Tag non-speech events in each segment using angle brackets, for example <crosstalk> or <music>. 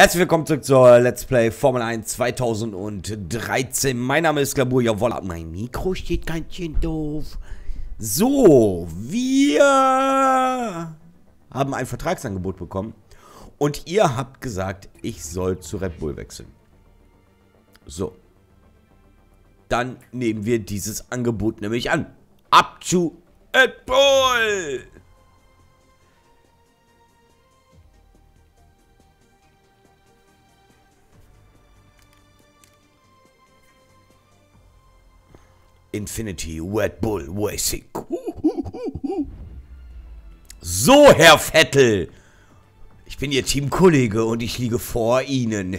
Herzlich willkommen zurück zur Let's Play Formel 1 2013. Mein Name ist Glabur, jawohl, mein Mikro steht ganz schön doof. So, wir haben ein Vertragsangebot bekommen und ihr habt gesagt, ich soll zu Red Bull wechseln. So. Dann nehmen wir dieses Angebot nämlich an. Ab zu Red Bull! Infinity Red Bull Racing. So, Herr Vettel. Ich bin Ihr Teamkollege und ich liege vor Ihnen. <laughs>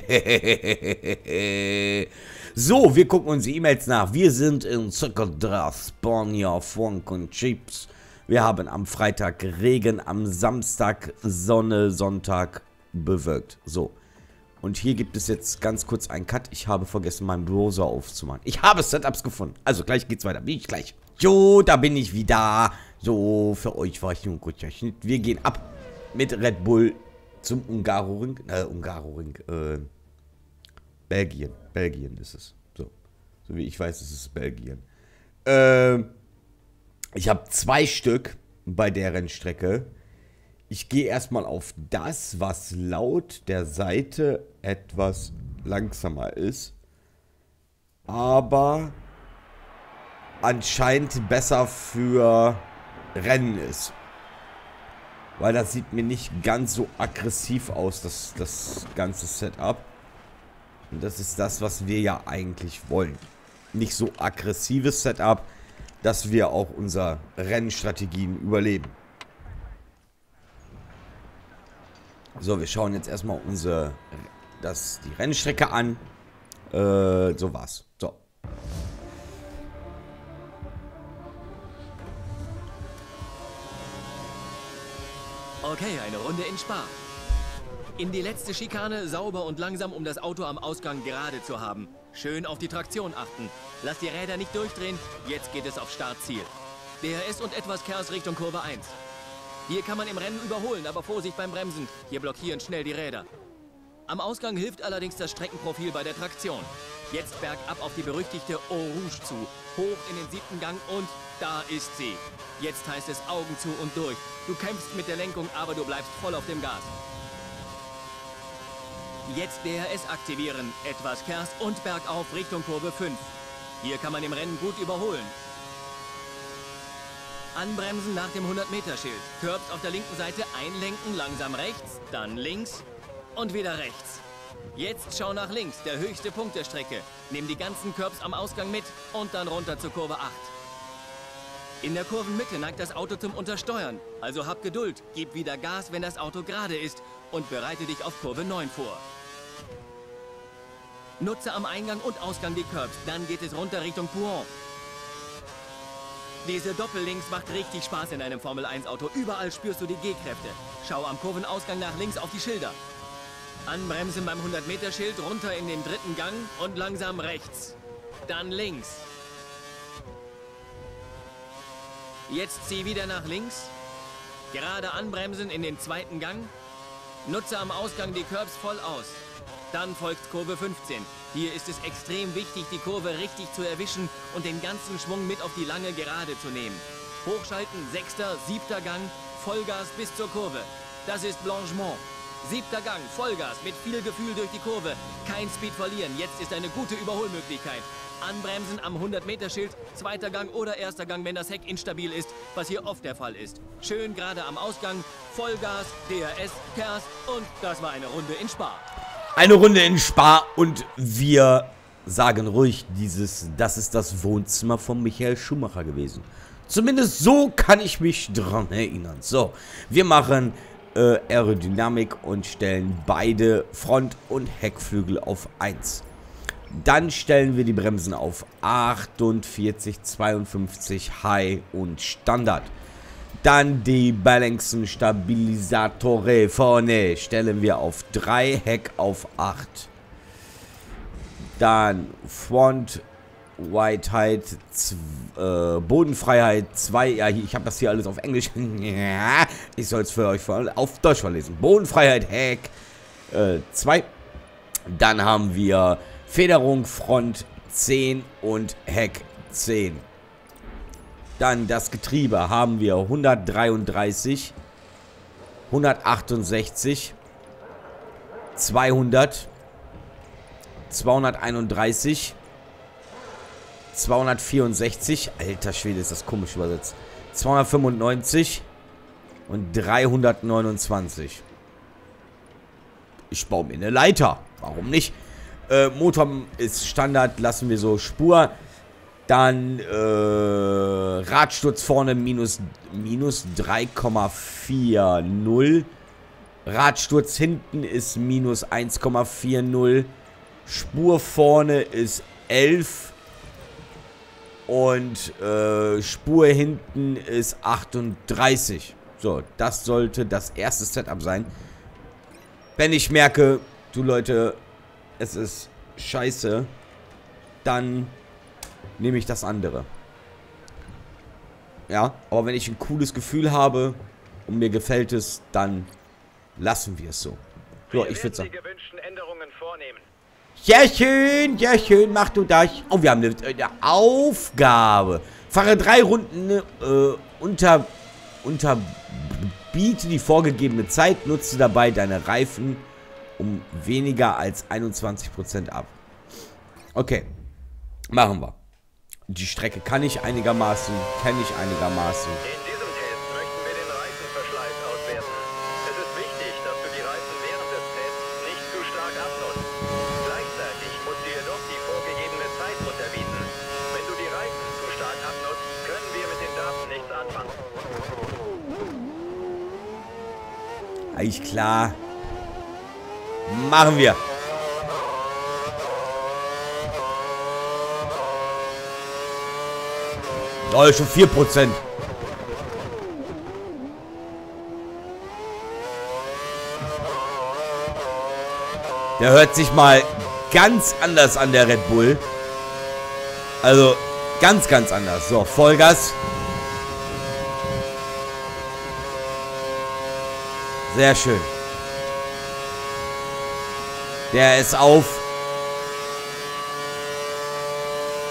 so, wir gucken uns E-Mails nach. Wir sind in Zuckerdra, Spania, Funk und Chips. Wir haben am Freitag Regen, am Samstag Sonne, Sonntag bewölkt. So. Und hier gibt es jetzt ganz kurz einen Cut. Ich habe vergessen, meinen Browser aufzumachen. Ich habe Setups gefunden. Also gleich geht's weiter. Bin ich gleich. Jo, da bin ich wieder. So, für euch war ich nur ein kurzer Schnitt. Wir gehen ab mit Red Bull zum Ungaroring. Äh, Ungaroring. Äh, Belgien. Belgien ist es. So. So wie ich weiß, ist es Belgien. Äh, ich habe zwei Stück bei der Rennstrecke. Ich gehe erstmal auf das, was laut der Seite etwas langsamer ist. Aber anscheinend besser für Rennen ist. Weil das sieht mir nicht ganz so aggressiv aus, das, das ganze Setup. Und das ist das, was wir ja eigentlich wollen. Nicht so aggressives Setup, dass wir auch unsere Rennstrategien überleben. So, wir schauen jetzt erstmal unsere, das, die Rennstrecke an. Äh, so war's. So. Okay, eine Runde in Spa. In die letzte Schikane sauber und langsam, um das Auto am Ausgang gerade zu haben. Schön auf die Traktion achten. Lass die Räder nicht durchdrehen. Jetzt geht es auf Startziel. DRS und etwas Kers Richtung Kurve 1. Hier kann man im Rennen überholen, aber Vorsicht beim Bremsen. Hier blockieren schnell die Räder. Am Ausgang hilft allerdings das Streckenprofil bei der Traktion. Jetzt bergab auf die berüchtigte Eau Rouge zu. Hoch in den siebten Gang und da ist sie. Jetzt heißt es Augen zu und durch. Du kämpfst mit der Lenkung, aber du bleibst voll auf dem Gas. Jetzt DRS aktivieren. Etwas Kers und bergauf Richtung Kurve 5. Hier kann man im Rennen gut überholen. Anbremsen nach dem 100-Meter-Schild. Curbs auf der linken Seite einlenken, langsam rechts, dann links und wieder rechts. Jetzt schau nach links, der höchste Punkt der Strecke. Nimm die ganzen Curbs am Ausgang mit und dann runter zur Kurve 8. In der Kurvenmitte neigt das Auto zum Untersteuern. Also hab Geduld, gib wieder Gas, wenn das Auto gerade ist und bereite dich auf Kurve 9 vor. Nutze am Eingang und Ausgang die Curbs, dann geht es runter Richtung Pouan. Diese Doppellinks macht richtig Spaß in einem Formel-1-Auto. Überall spürst du die G-Kräfte. Schau am Kurvenausgang nach links auf die Schilder. Anbremsen beim 100-Meter-Schild, runter in den dritten Gang und langsam rechts. Dann links. Jetzt zieh wieder nach links. Gerade anbremsen in den zweiten Gang. Nutze am Ausgang die Curbs voll aus. Dann folgt Kurve 15. Hier ist es extrem wichtig, die Kurve richtig zu erwischen und den ganzen Schwung mit auf die lange Gerade zu nehmen. Hochschalten, sechster, siebter Gang, Vollgas bis zur Kurve. Das ist Blanchement. Siebter Gang, Vollgas, mit viel Gefühl durch die Kurve. Kein Speed verlieren, jetzt ist eine gute Überholmöglichkeit. Anbremsen am 100-Meter-Schild, zweiter Gang oder erster Gang, wenn das Heck instabil ist, was hier oft der Fall ist. Schön gerade am Ausgang, Vollgas, DRS, Kers und das war eine Runde in Spa. Eine Runde in Spa und wir sagen ruhig, dieses, das ist das Wohnzimmer von Michael Schumacher gewesen. Zumindest so kann ich mich dran erinnern. So, wir machen äh, Aerodynamik und stellen beide Front- und Heckflügel auf 1. Dann stellen wir die Bremsen auf 48, 52, High und Standard. Dann die Balancen Stabilisatore vorne stellen wir auf 3, Heck auf 8. Dann Front Whiteheit, äh, Bodenfreiheit 2. Ja, ich habe das hier alles auf Englisch. <laughs> ich soll es für euch auf Deutsch verlesen. Bodenfreiheit, Heck. 2. Äh, Dann haben wir Federung, Front 10 und Heck 10. Dann das Getriebe haben wir 133, 168, 200, 231, 264, alter Schwede, ist das komisch übersetzt, 295 und 329. Ich baue mir eine Leiter. Warum nicht? Äh, Motor ist Standard, lassen wir so Spur. Dann äh, Radsturz vorne minus, minus 3,40. Radsturz hinten ist minus 1,40. Spur vorne ist 11. Und äh, Spur hinten ist 38. So, das sollte das erste Setup sein. Wenn ich merke, du Leute, es ist scheiße, dann nehme ich das andere. Ja, aber wenn ich ein cooles Gefühl habe und mir gefällt es, dann lassen wir es so. So, ich würde sagen. Ja, schön, ja, schön, mach du das. Oh, wir haben eine, eine Aufgabe. Fahre drei Runden äh, unter, unterbiete die vorgegebene Zeit, nutze dabei deine Reifen um weniger als 21% ab. Okay, machen wir. Die Strecke kann ich einigermaßen, kenne ich einigermaßen. In diesem Test möchten wir den Reifenverschleiß auswerten. Es ist wichtig, dass du die Reifen während des Tests nicht zu stark abnutzt. Gleichzeitig musst du jedoch die vorgegebene Zeit unterbieten. Wenn du die Reifen zu stark abnutzt, können wir mit den Daten nichts anfangen. Eigentlich klar. Machen wir. Oh, schon 4%. Der hört sich mal ganz anders an, der Red Bull. Also, ganz, ganz anders. So, Vollgas. Sehr schön. Der ist auf.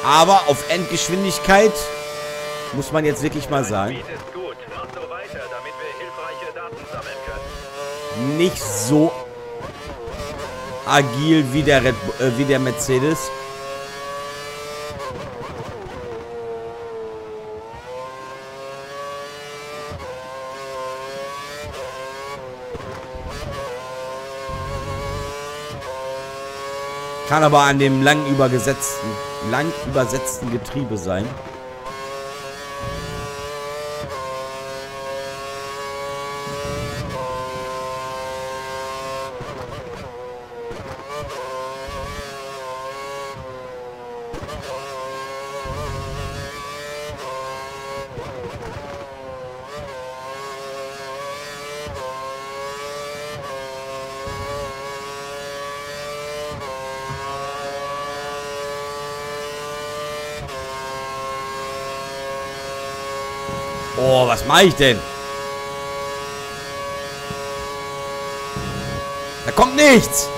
Aber auf Endgeschwindigkeit muss man jetzt wirklich mal sagen. Nicht so agil wie der, Red, äh, wie der Mercedes. Kann aber an dem lang übergesetzten, lang übersetzten Getriebe sein. Oh, was mache ich denn? Da kommt nichts.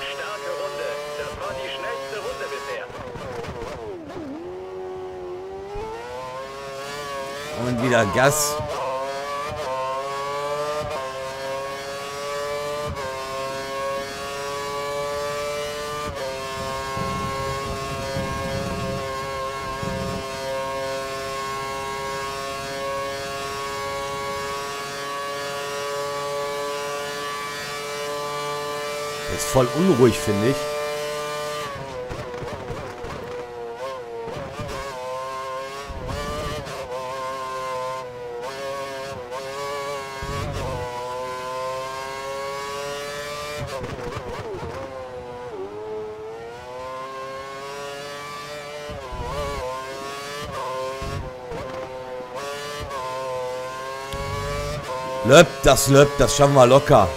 Starke Runde. Das war die schnellste Runde bisher. Und wieder Gas. Voll unruhig, finde ich. Löpp, das löppt, das schaffen wir locker.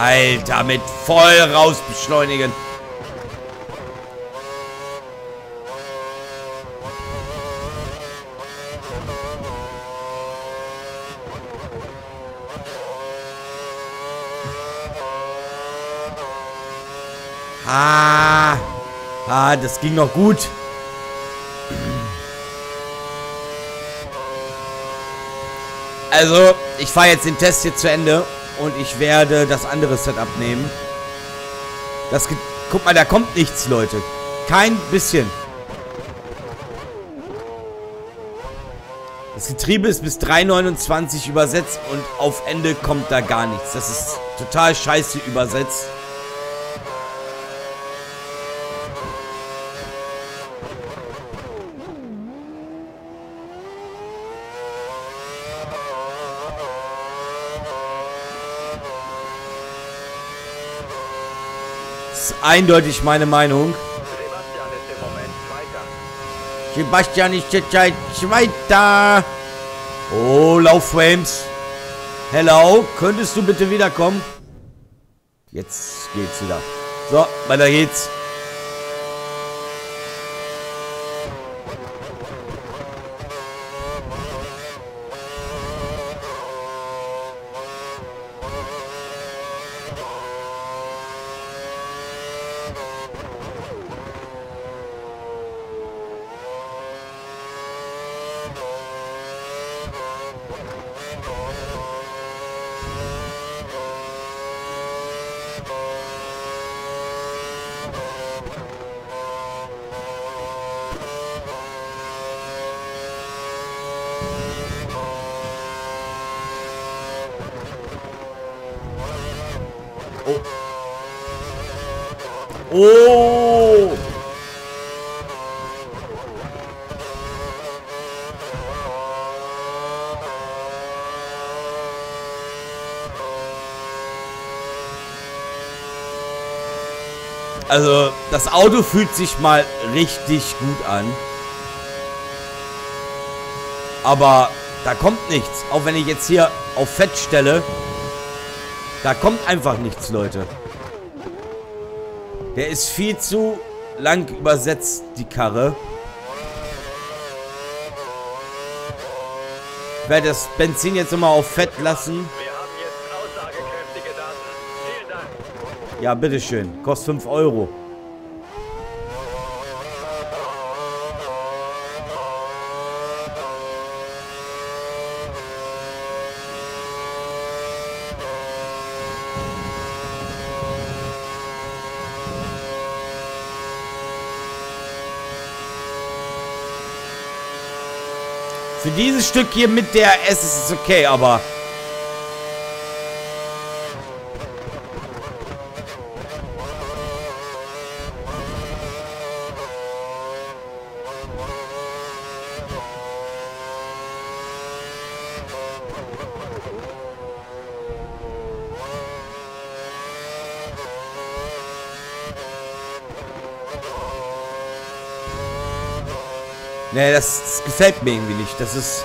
Alter, mit voll raus beschleunigen. Ah, ah, das ging noch gut. Also, ich fahre jetzt den Test hier zu Ende und ich werde das andere Setup nehmen. Das, guck mal, da kommt nichts, Leute. Kein bisschen. Das Getriebe ist bis 3,29 übersetzt und auf Ende kommt da gar nichts. Das ist total scheiße übersetzt. Eindeutig meine Meinung. Sebastian ist derzeit Zweiter. Oh, Laufframes. Hello, könntest du bitte wiederkommen? Jetzt geht's wieder. So, weiter geht's. Also, das Auto fühlt sich mal richtig gut an. Aber da kommt nichts. Auch wenn ich jetzt hier auf Fett stelle. Da kommt einfach nichts, Leute. Der ist viel zu lang übersetzt, die Karre. Ich werde das Benzin jetzt nochmal auf Fett lassen. Ja, bitteschön. Kostet 5 Euro. Dieses Stück hier mit der S ist okay, aber... Nee, das, das gefällt mir irgendwie nicht. Das ist...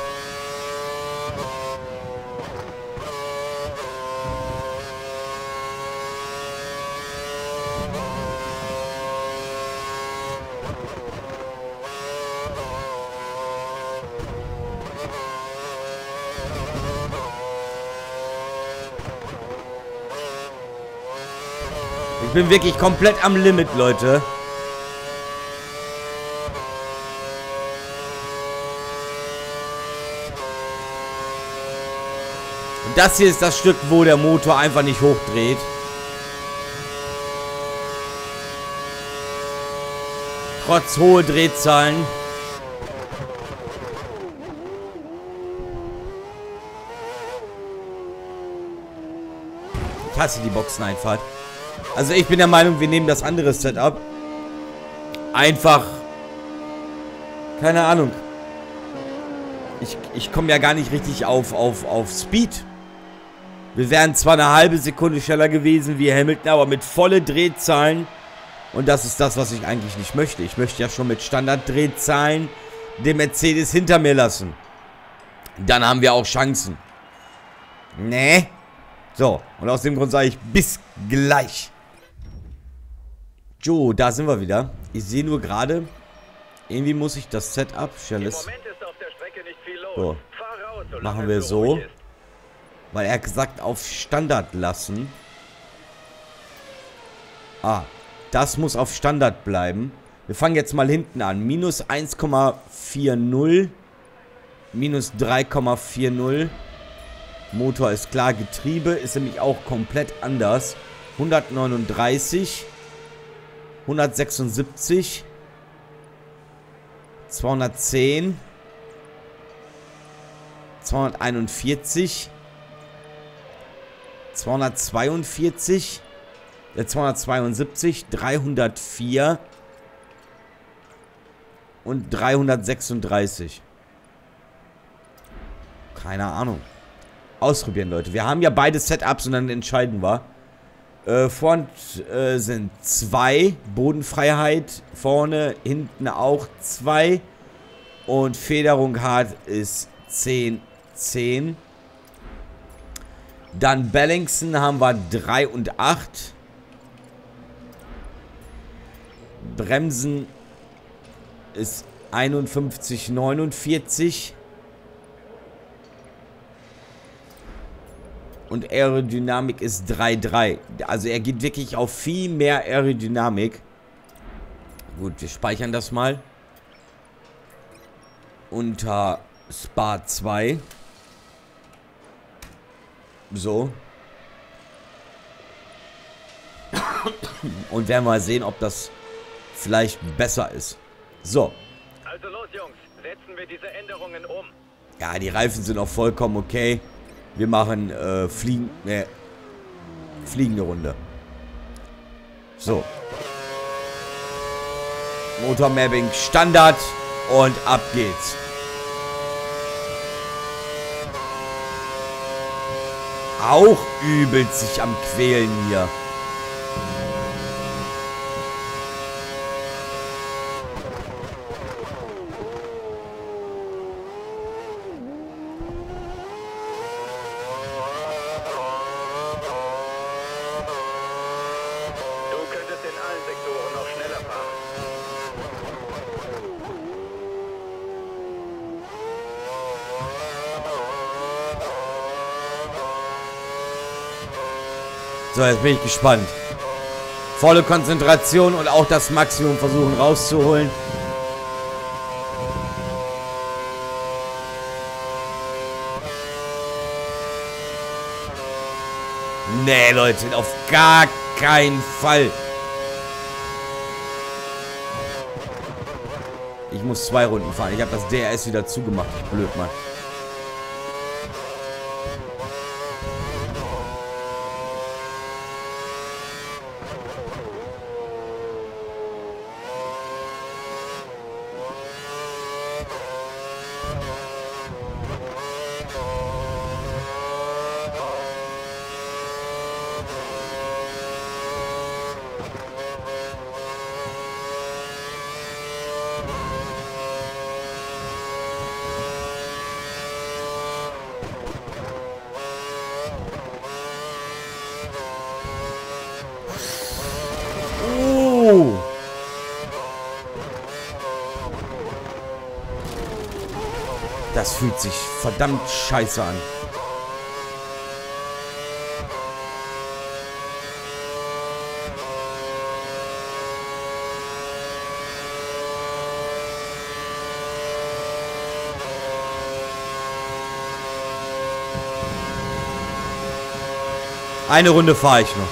Ich bin wirklich komplett am Limit, Leute. Das hier ist das Stück, wo der Motor einfach nicht hochdreht. Trotz hohe Drehzahlen. Ich hasse die Boxeneinfahrt. Also ich bin der Meinung, wir nehmen das andere Setup. Einfach. Keine Ahnung. Ich, ich komme ja gar nicht richtig auf, auf, auf Speed. Wir wären zwar eine halbe Sekunde schneller gewesen wie Hamilton, aber mit volle Drehzahlen. Und das ist das, was ich eigentlich nicht möchte. Ich möchte ja schon mit Standarddrehzahlen den Mercedes hinter mir lassen. Dann haben wir auch Chancen. Nee. So, und aus dem Grund sage ich bis gleich. Joe, da sind wir wieder. Ich sehe nur gerade, irgendwie muss ich das Setup, los. So. Machen wir so. Weil er gesagt auf Standard lassen. Ah, das muss auf Standard bleiben. Wir fangen jetzt mal hinten an. Minus 1,40. Minus 3,40. Motor ist klar. Getriebe ist nämlich auch komplett anders. 139. 176. 210. 241. 242. Äh, 272. 304 und 336. Keine Ahnung. Ausprobieren, Leute. Wir haben ja beide Setups und dann entscheiden wir. Äh, vorn äh, sind zwei. Bodenfreiheit. Vorne, hinten auch zwei. Und Federung hart ist 10, 10. Dann Bellingson haben wir 3 und 8. Bremsen ist 51, 49. Und Aerodynamik ist 3,3. Also er geht wirklich auf viel mehr Aerodynamik. Gut, wir speichern das mal. Unter Spa 2. So. Und werden mal sehen, ob das vielleicht besser ist. So. Also los, Jungs. Setzen wir diese Änderungen um. Ja, die Reifen sind auch vollkommen okay. Wir machen äh, fliegen, ne, fliegende Runde. So. Motormapping Standard und ab geht's. Auch übel sich am Quälen hier. Du könntest in allen Sektoren noch schneller fahren. So, jetzt bin ich gespannt. Volle Konzentration und auch das Maximum versuchen rauszuholen. Nee, Leute, auf gar keinen Fall. Ich muss zwei Runden fahren. Ich habe das DRS wieder zugemacht. Ich blöd, Mann. Das fühlt sich verdammt scheiße an. Eine Runde fahre ich noch.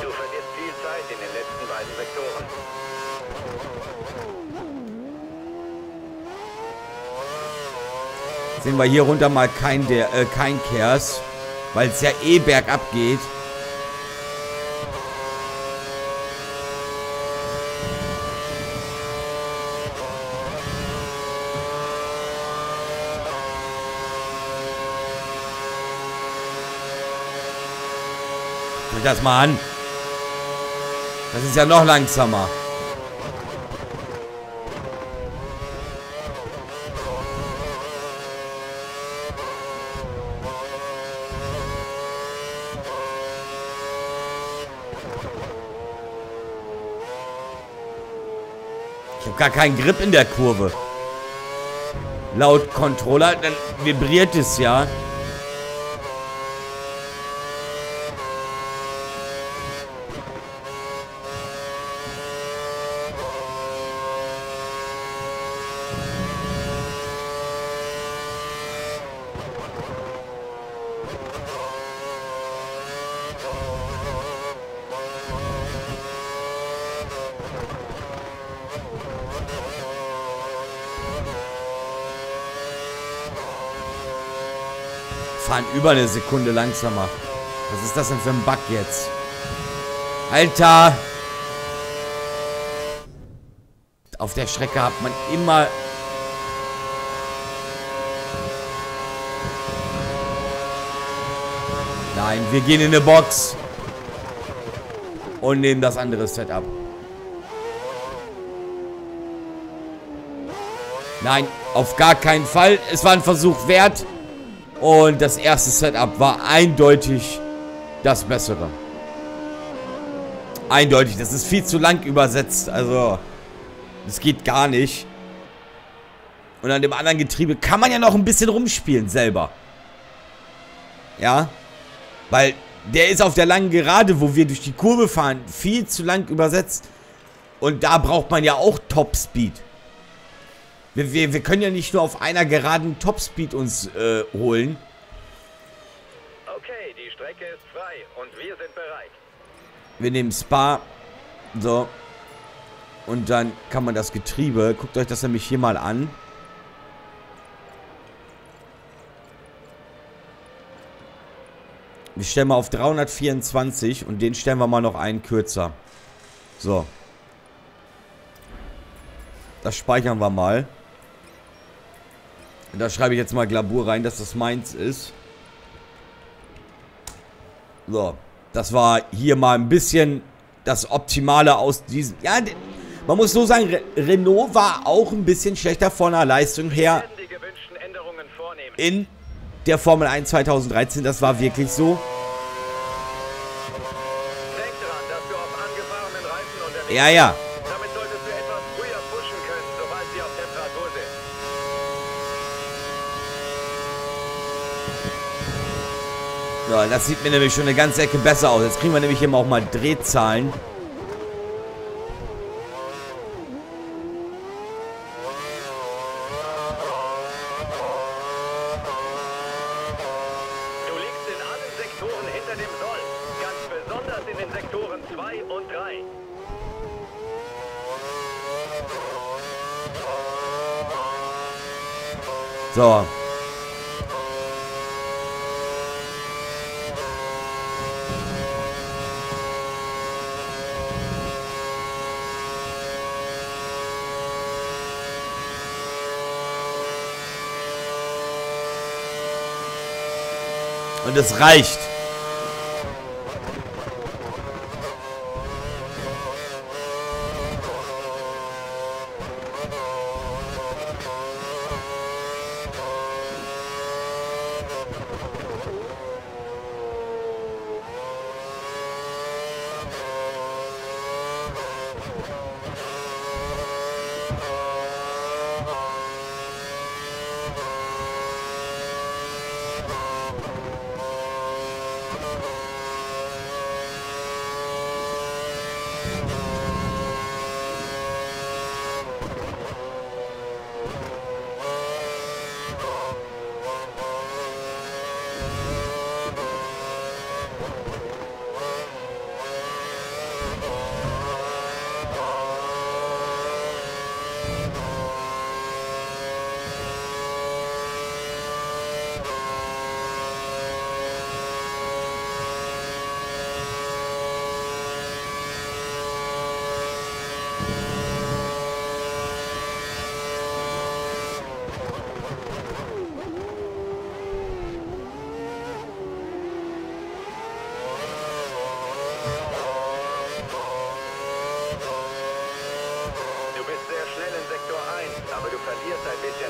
Du verlierst viel Zeit in den letzten beiden Sektoren. Sehen wir hier runter mal kein, der, äh, kein Kers, weil es ja eh bergab geht. Guck das mal an. Das ist ja noch langsamer. Habe gar keinen Grip in der Kurve. Laut Controller, dann vibriert es ja. Fahren über eine Sekunde langsamer. Was ist das denn für ein Bug jetzt? Alter! Auf der Strecke hat man immer... Nein, wir gehen in eine Box. Und nehmen das andere Setup. Nein, auf gar keinen Fall. Es war ein Versuch wert. Und das erste Setup war eindeutig das bessere. Eindeutig. Das ist viel zu lang übersetzt. Also, das geht gar nicht. Und an dem anderen Getriebe kann man ja noch ein bisschen rumspielen selber. Ja. Weil der ist auf der langen Gerade, wo wir durch die Kurve fahren, viel zu lang übersetzt. Und da braucht man ja auch Topspeed. Wir, wir, wir können ja nicht nur auf einer geraden Topspeed uns äh, holen. Okay, die Strecke ist frei und wir sind bereit. Wir nehmen Spa. So. Und dann kann man das Getriebe. Guckt euch das nämlich hier mal an. Wir stellen mal auf 324 und den stellen wir mal noch einen kürzer. So. Das speichern wir mal. Da schreibe ich jetzt mal Glabur rein, dass das meins ist. So. Das war hier mal ein bisschen das Optimale aus diesem... Ja, man muss so sagen, Re Renault war auch ein bisschen schlechter von der Leistung her in der Formel 1 2013. Das war wirklich so. Denk dran, Ja, das sieht mir nämlich schon eine ganze Ecke besser aus. Jetzt kriegen wir nämlich hier auch mal Drehzahlen. Du liegst in allen Sektoren hinter dem Soll. Ganz besonders in den Sektoren 2 und 3. So. Und es reicht.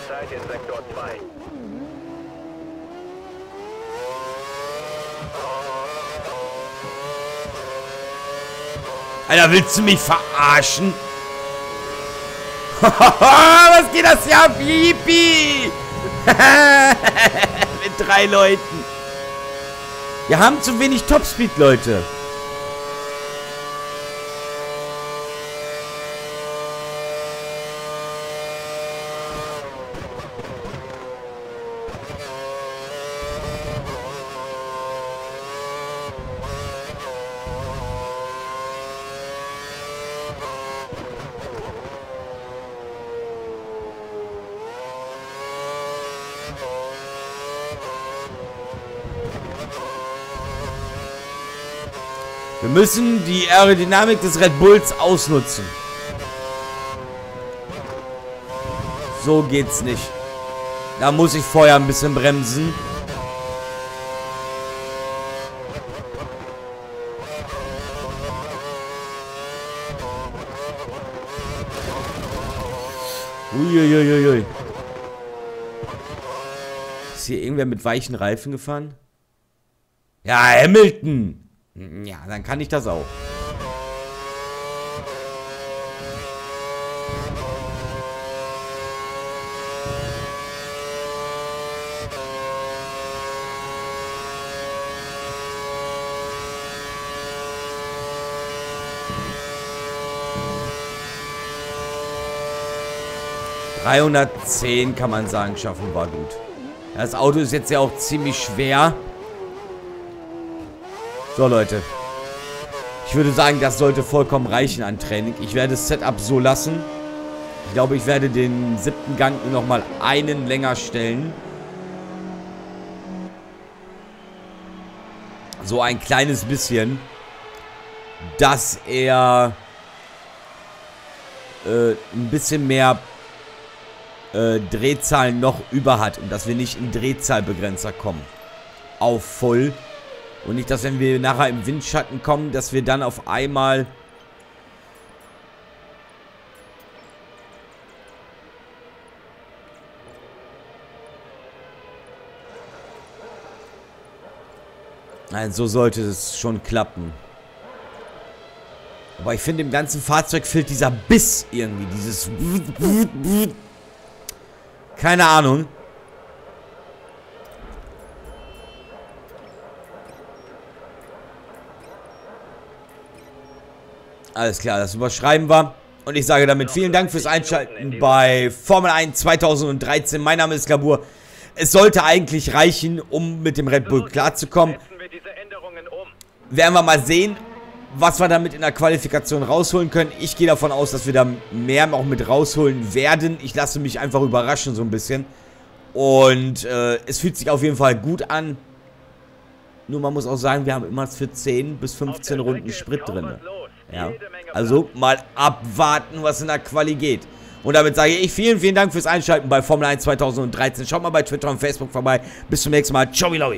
Fahrzeug in Sektor 2. Alter, willst du mich verarschen? <laughs> Was geht das hier ab? Yippie! <laughs> Mit drei Leuten. Wir haben zu wenig Topspeed, Leute. Müssen die Aerodynamik des Red Bulls ausnutzen. So geht's nicht. Da muss ich vorher ein bisschen bremsen. Uiuiuiui. Ist hier irgendwer mit weichen Reifen gefahren? Ja, Hamilton! Ja, dann kann ich das auch. ...310 kann man sagen, schaffen war gut. Das Auto ist jetzt ja auch ziemlich schwer. So, Leute. Ich würde sagen, das sollte vollkommen reichen an Training. Ich werde das Setup so lassen. Ich glaube, ich werde den siebten Gang noch mal einen länger stellen. So ein kleines bisschen. Dass er äh, ein bisschen mehr äh, Drehzahlen noch über hat. Und dass wir nicht in Drehzahlbegrenzer kommen. Auf voll. Und nicht, dass wenn wir nachher im Windschatten kommen, dass wir dann auf einmal... Nein, so sollte es schon klappen. Aber ich finde, im ganzen Fahrzeug fehlt dieser Biss irgendwie. Dieses... Keine Ahnung. Alles klar, das überschreiben wir. Und ich sage damit vielen Dank fürs Einschalten bei Formel 1 2013. Mein Name ist Gabur. Es sollte eigentlich reichen, um mit dem Red Bull klarzukommen. Werden wir mal sehen, was wir damit in der Qualifikation rausholen können. Ich gehe davon aus, dass wir da mehr auch mit rausholen werden. Ich lasse mich einfach überraschen so ein bisschen. Und äh, es fühlt sich auf jeden Fall gut an. Nur man muss auch sagen, wir haben immer für 10 bis 15 Runden Sprit drin. Ja. Also mal abwarten, was in der Quali geht. Und damit sage ich vielen, vielen Dank fürs Einschalten bei Formel 1 2013. Schaut mal bei Twitter und Facebook vorbei. Bis zum nächsten Mal. Ciao, Lowy.